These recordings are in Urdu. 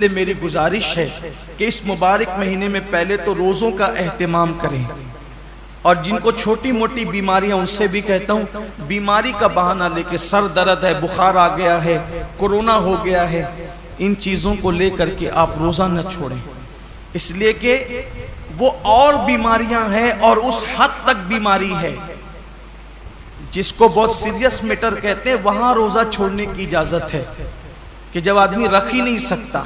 میری گزارش ہے کہ اس مبارک مہینے میں پہلے تو روزوں کا اہتمام کریں۔ اور جن کو چھوٹی موٹی بیماریاں ان سے بھی کہتا ہوں، بیماری کا بہانہ لے کے سر درد ہے، بخار آ گیا ہے کرونا ہو گیا ہے، ان چیزوں کو لے کر کے آپ روزہ نہ چھوڑیں۔ اس لیے کہ وہ اور بیماریاں ہیں اور اس حد تک بیماری ہے۔ جس کو بہت سیریس میٹر کہتے ہیں، وہاں روزہ چھوڑنے کی اجازت ہے۔ کہ جب آدمی رکھ ہی نہیں سکتا،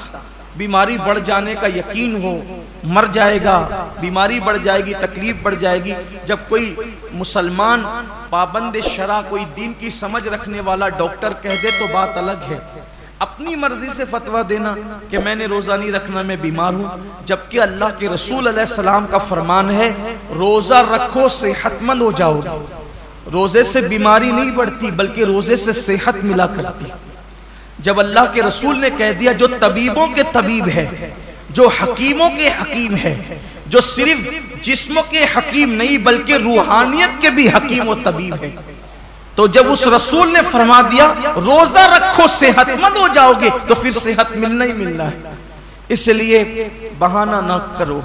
بیماری بڑھ جانے کا یقین ہو، مر جائے گا، بیماری بڑھ جائے گی، تکلیف بڑھ جائے گی، جب کوئی مسلمان پابند شرع، کوئی دین کی سمجھ رکھنے والا ڈاکٹر کہہ دے تو بات الگ ہے۔ اپنی مرضی سے فتوہ دینا کہ میں نے روزہ نہیں رکھنا، میں بیمار ہوں، جبکہ اللہ کے رسول علیہ السلام کا فرمان ہے، روزہ رکھو، صحت مند ہو جاؤ۔ روزے سے بیماری نہیں بڑھتی، بلکہ روزے سے صحت ملا کرتی۔ جب اللہ کے رسول نے کہہ دیا جو طبیبوں کے طبیب ہے، جو حکیموں کے حکیم ہے، جو صرف جسموں کے حکیم نہیں بلکہ روحانیت کے بھی حکیم و طبیب ہے تو جب اس رسول نے فرما دیا، روزہ رکھو، صحت مند ہو جاؤ گے، تو پھر صحت ملنا ہی ملنا ہے۔ اس لیے بہانہ نہ کرو۔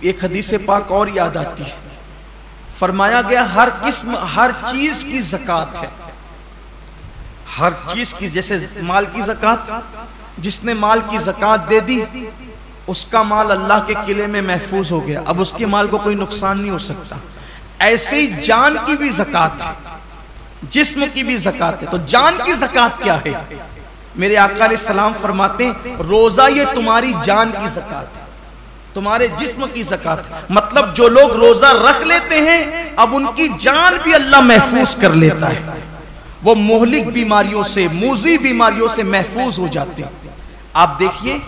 ایک حدیث پاک اور یاد آتی ہے۔ فرمایا گیا، ہر قسم، ہر چیز کی زکاة ہے۔ ہر چیز کی، جیسے مال کی زکاة جس نے مال کی زکاة دے دی، اس کا مال اللہ کے قلعے میں محفوظ ہو گیا۔ اب اس کے مال کو کوئی نقصان نہیں ہو سکتا۔ ایسے ہی جان کی بھی زکاة ہے جسم کی بھی زکاة ہے۔ تو جان کی زکاة کیا ہے؟ میرے آقا علیہ السلام فرماتے ہیں، روزہ یہ تمہاری جان کی زکاة ہے۔ تمہارے جسم کی زکاة مطلب جو لوگ روزہ رکھ لیتے ہیں، اب ان کی جان بھی اللہ محفوظ کر لیتا ہے۔ وہ مہلک بیماریوں سے، موزی بیماریوں سے محفوظ ہو جاتے ہیں۔ آپ دیکھیے،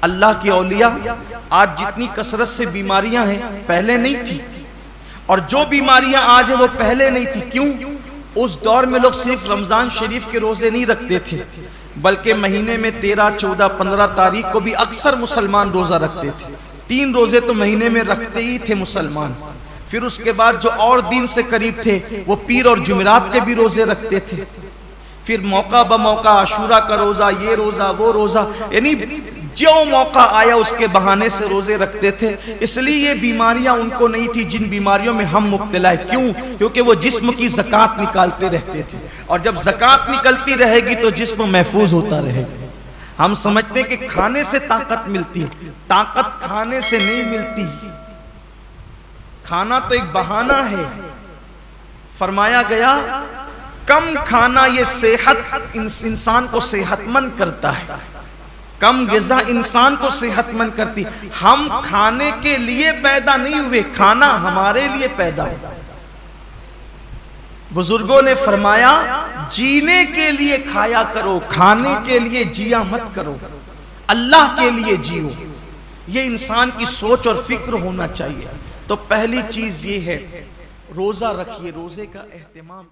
اللہ کی اولیاء آج جتنی کسرت سے بیماریاں ہیں، پہلے نہیں تھی۔ اور جو بیماریاں آج ہیں، وہ پہلے نہیں تھی۔ کیوں؟ اس دور میں لوگ صرف رمضان شریف کے روزے نہیں رکھتے تھے، بلکہ مہینے میں تیرہ، چودہ، پندرہ تاریخ کو بھی اکثر مسلمان روزہ رکھتے تھے۔ تین روزے تو مہینے میں رکھتے ہی تھے مسلمان۔ پھر اس کے بعد جو اور دین سے قریب تھے، وہ پیر اور جمعرات کے بھی روزے رکھتے تھے۔ پھر موقع بموقع عاشورہ کا روزہ، یہ روزہ، وہ روزہ یعنی جو موقع آیا اس کے بہانے سے روزے رکھتے تھے۔ اس لیے یہ بیماریاں ان کو نہیں تھی جن بیماریوں میں ہم مبتلا ہے کیوں؟ کیونکہ وہ جسم کی زکاة نکالتے رہتے تھے۔ اور جب زکاة نکلتی رہے گی تو جسم محفوظ ہوتا رہے گا۔ ہم سمجھتے ہیں کہ کھانے سے طاقت ملتی ہے۔ طاقت کھانے سے نہیں ملتی۔ کھانا تو ایک بہانہ ہے۔ فرمایا گیا، کم کھانا یہ صحت انسان کو صحت مند کرتا ہے۔ کم غذا انسان کو صحت مند کرتی۔ ہم کھانے کے لیے پیدا نہیں ہوئے، کھانا ہمارے لیے پیدا ہو۔ بزرگوں نے فرمایا، جینے کے لیے کھایا کرو، کھانے کے لیے جیا مت کرو۔ اللہ کے لیے جیو۔ یہ انسان کی سوچ اور فکر ہونا چاہیے۔ تو پہلی چیز یہ ہے روزہ رکھیے روزے کا اہتمام